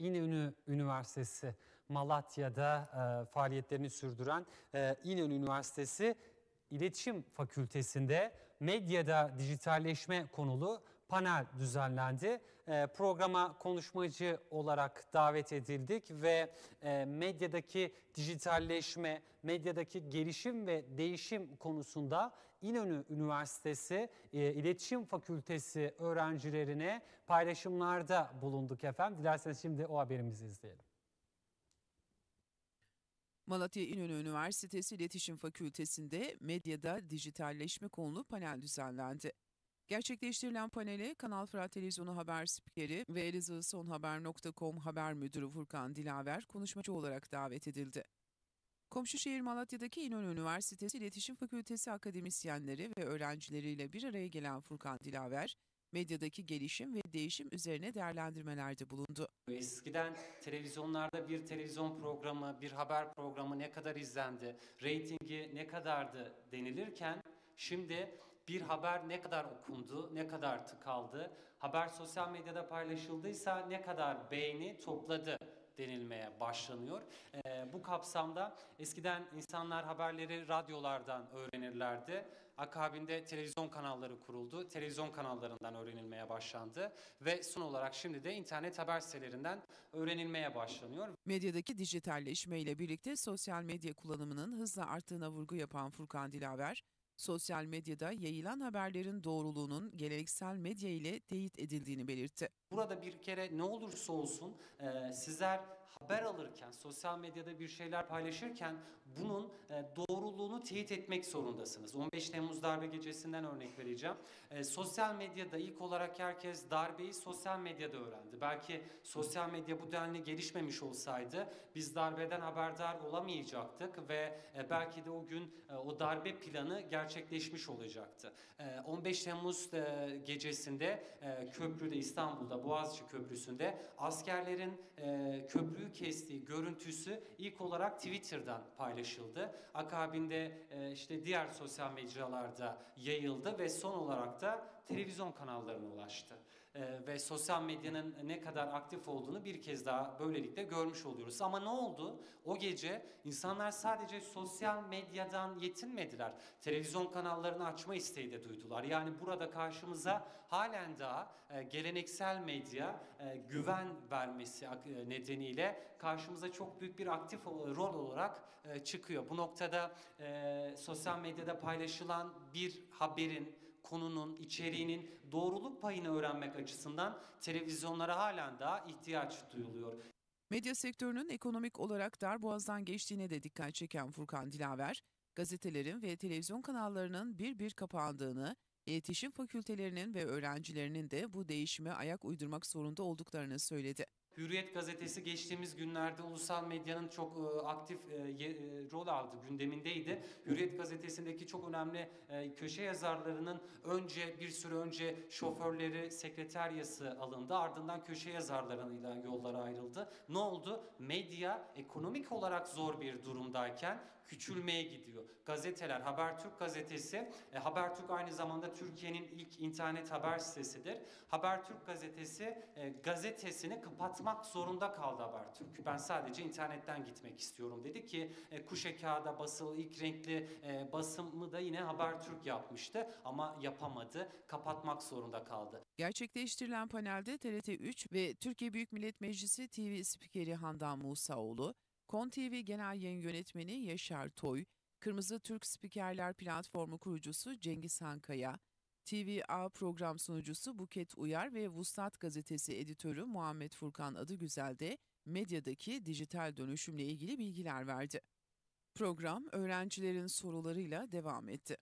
İnönü Üniversitesi Malatya'da e, faaliyetlerini sürdüren e, İnönü Üniversitesi İletişim Fakültesi'nde medyada dijitalleşme konulu panel düzenlendi. E, programa konuşmacı olarak davet edildik ve e, medyadaki dijitalleşme, medyadaki gelişim ve değişim konusunda İnönü Üniversitesi e, İletişim Fakültesi öğrencilerine paylaşımlarda bulunduk efendim. Dilerseniz şimdi o haberimizi izleyelim. Malatya İnönü Üniversitesi İletişim Fakültesi'nde medyada dijitalleşme konulu panel düzenlendi. Gerçekleştirilen panele Kanal Fırat Televizyonu haber spikeri ve elazığsonhaber.com haber müdürü Furkan Dilaver konuşmacı olarak davet edildi. Komşuşehir Malatya'daki İnönü Üniversitesi İletişim Fakültesi akademisyenleri ve öğrencileriyle bir araya gelen Furkan Dilaver, medyadaki gelişim ve değişim üzerine değerlendirmelerde bulundu. Eskiden televizyonlarda bir televizyon programı, bir haber programı ne kadar izlendi, reytingi ne kadardı denilirken şimdi bir haber ne kadar okundu, ne kadar tıkaldı, haber sosyal medyada paylaşıldıysa ne kadar beğeni topladı denilmeye başlanıyor. Ee, bu kapsamda eskiden insanlar haberleri radyolardan öğrenirlerdi. Akabinde televizyon kanalları kuruldu. Televizyon kanallarından öğrenilmeye başlandı. Ve son olarak şimdi de internet haber sitelerinden öğrenilmeye başlanıyor. Medyadaki dijitalleşme ile birlikte sosyal medya kullanımının hızla arttığına vurgu yapan Furkan Dilaver, sosyal medyada yayılan haberlerin doğruluğunun geleneksel medya ile teyit edildiğini belirtti. Burada bir kere ne olursa olsun e, sizler haber alırken, sosyal medyada bir şeyler paylaşırken bunun e, doğruluğunu teyit etmek zorundasınız. 15 Temmuz darbe gecesinden örnek vereceğim. E, sosyal medyada ilk olarak herkes darbeyi sosyal medyada öğrendi. Belki sosyal medya bu denli gelişmemiş olsaydı biz darbeden haberdar olamayacaktık ve e, belki de o gün o darbe planı gerçekleşmiş olacaktı. E, 15 Temmuz gecesinde köprüde İstanbul'da Boğaziçi Köprüsü'nde askerlerin e, köprüyü kestiği görüntüsü ilk olarak Twitter'dan paylaşıldı. Akabinde e, işte diğer sosyal mecralarda yayıldı ve son olarak da televizyon kanallarına ulaştı. E, ve sosyal medyanın ne kadar aktif olduğunu bir kez daha böylelikle görmüş oluyoruz. Ama ne oldu? O gece insanlar sadece sosyal medyadan yetinmediler. Televizyon kanallarını açma isteği de duydular. Yani burada karşımıza halen daha e, geleneksel medya e, güven vermesi e, nedeniyle karşımıza çok büyük bir aktif rol olarak çıkıyor. Bu noktada sosyal medyada paylaşılan bir haberin konunun, içeriğinin doğruluk payını öğrenmek açısından televizyonlara halen daha ihtiyaç duyuluyor. Medya sektörünün ekonomik olarak darboğazdan geçtiğine de dikkat çeken Furkan Dilaver, gazetelerin ve televizyon kanallarının bir bir kapandığını, iletişim fakültelerinin ve öğrencilerinin de bu değişime ayak uydurmak zorunda olduklarını söyledi. Hürriyet gazetesi geçtiğimiz günlerde ulusal medyanın çok e, aktif e, e, rol aldı, gündemindeydi. Hürriyet gazetesindeki çok önemli e, köşe yazarlarının önce bir süre önce şoförleri, sekreteryası alındı. Ardından köşe yazarlarıyla yollara ayrıldı. Ne oldu? Medya ekonomik olarak zor bir durumdayken küçülmeye gidiyor. Gazeteler, Habertürk gazetesi, e, Habertürk aynı zamanda Türkiye'nin ilk internet haber sitesidir. Habertürk gazetesi e, gazetesini kapatmak zorunda kaldı Habertürk. Ben sadece internetten gitmek istiyorum dedi ki e, kuşe kağıda basılı ilk renkli e, basımı da yine Habertürk yapmıştı ama yapamadı. Kapatmak zorunda kaldı. Gerçekleştirilen panelde TRT 3 ve Türkiye Büyük Millet Meclisi TV spikeri Handan Musaoğlu, Kon TV Genel Yayın Yönetmeni Yaşar Toy, Kırmızı Türk Spikerler Platformu kurucusu Cengiz Hankaya, TVA program sunucusu Buket Uyar ve Vuslat Gazetesi editörü Muhammed Furkan Adıgüzel de medyadaki dijital dönüşümle ilgili bilgiler verdi. Program öğrencilerin sorularıyla devam etti.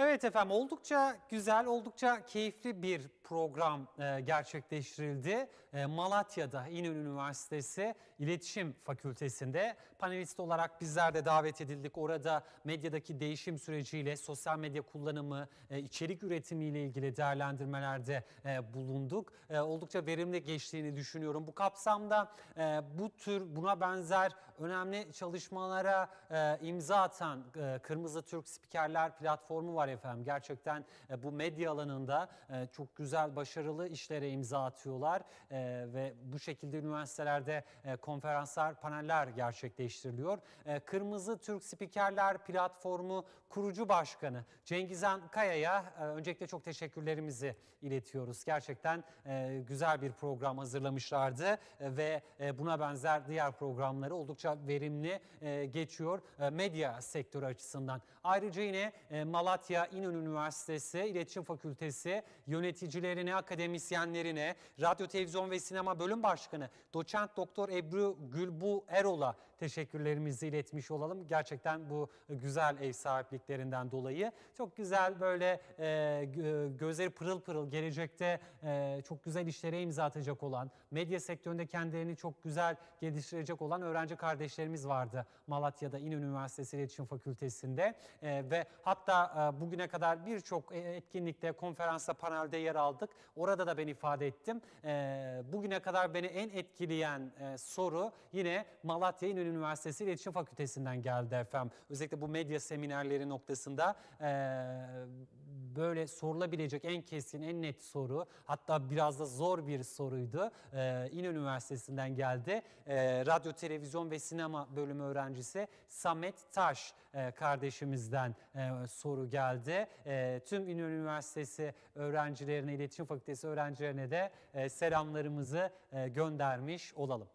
Evet efendim oldukça güzel, oldukça keyifli bir program e, gerçekleştirildi. E, Malatya'da İnönü Üniversitesi İletişim Fakültesi'nde panelist olarak bizler de davet edildik. Orada medyadaki değişim süreciyle sosyal medya kullanımı, e, içerik üretimiyle ilgili değerlendirmelerde e, bulunduk. E, oldukça verimli geçtiğini düşünüyorum. Bu kapsamda e, bu tür buna benzer önemli çalışmalara e, imza atan e, Kırmızı Türk Spikerler platformu var var efendim. Gerçekten e, bu medya alanında e, çok güzel, başarılı işlere imza atıyorlar E, ve bu şekilde üniversitelerde konferanslar, paneller gerçekleştiriliyor. Kırmızı Türk Spikerler Platformu kurucu başkanı Cengizhan Kaya'ya öncelikle çok teşekkürlerimizi iletiyoruz. Gerçekten güzel bir program hazırlamışlardı ve buna benzer diğer programları oldukça verimli geçiyor medya sektörü açısından. Ayrıca yine e, Malatya İnönü Üniversitesi İletişim Fakültesi yöneticilerine, akademisyenlerine, Radyo, Televizyon ve Sinema Bölüm Başkanı Doçent Doktor Ebru Gülbu Erol'a teşekkürlerimizi iletmiş olalım. Gerçekten bu güzel ev sahipliklerinden dolayı. Çok güzel böyle e, gö- gözleri pırıl pırıl gelecekte e, çok güzel işlere imza atacak olan, medya sektöründe kendilerini çok güzel geliştirecek olan öğrenci kardeşlerimiz vardı Malatya'da İnönü Üniversitesi İletişim Fakültesi'nde. E, ve hatta e, bugüne kadar birçok e, etkinlikte, konferansta, panelde yer aldık. Orada da ben ifade ettim. E, bugüne kadar beni en etkileyen e, soru yine Malatya İnönü Üniversitesi İletişim Fakültesinden geldi efendim. Özellikle bu medya seminerleri noktasında böyle sorulabilecek en kesin, en net soru hatta biraz da zor bir soruydu. E, İnönü Üniversitesi'nden geldi. E, Radyo, Televizyon ve Sinema bölümü öğrencisi Samet Taş e, kardeşimizden e, soru geldi. E, tüm İnönü Üniversitesi öğrencilerine, İletişim Fakültesi öğrencilerine de e, selamlarımızı e, göndermiş olalım.